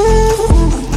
Uh.